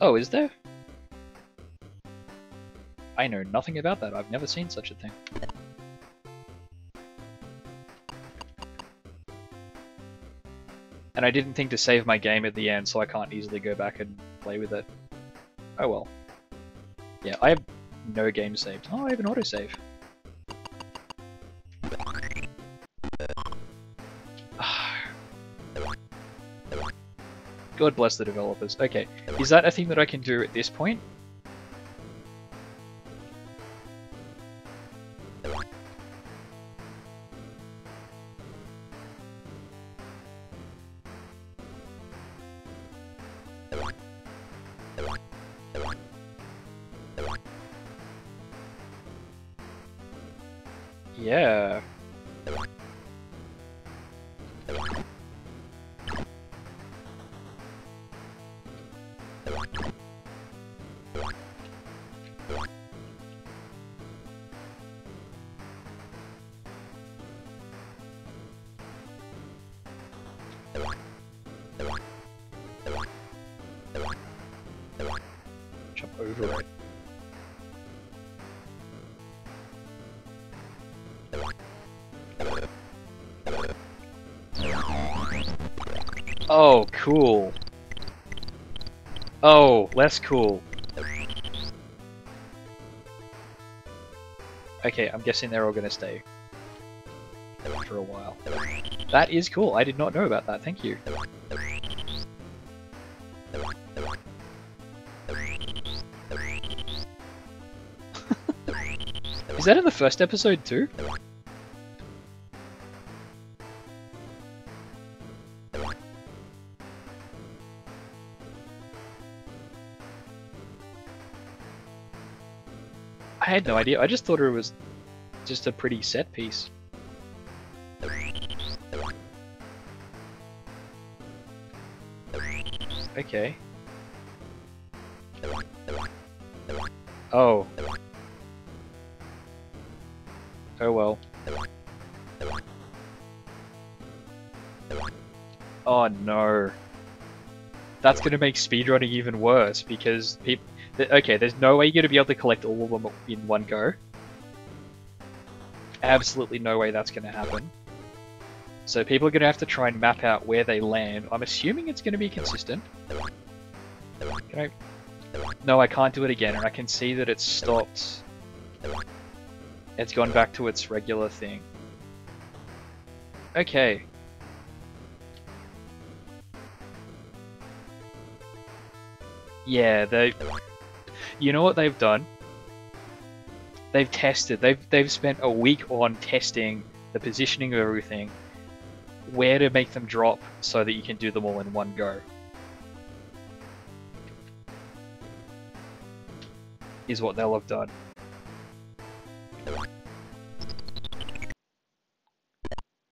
Oh, is there? I know nothing about that. I've never seen such a thing. And I didn't think to save my game at the end, so I can't easily go back and play with it. Oh well. Yeah, I have no game saved. Oh, I have an autosave. God bless the developers. Okay, is that a thing that I can do at this point? Yeah. Oh, cool. Oh, less cool. Okay, I'm guessing they're all gonna stay for a while. That is cool. I did not know about that. Thank you. is that in the first episode too? I had no idea. I just thought it was just a pretty set piece. Okay. Oh. Oh well. Oh no. That's gonna make speedrunning even worse because people. Okay, there's no way you're gonna be able to collect all of them in one go. Absolutely no way that's gonna happen. So people are gonna have to try and map out where they land. I'm assuming it's gonna be consistent. I? No, I can't do it again, and I can see that it's stopped. It's gone back to its regular thing. Okay. Yeah, they. You know what they've done? They've tested. They've they've spent a week on testing the positioning of everything, where to make them drop so that you can do them all in one go. Is what they'll have done.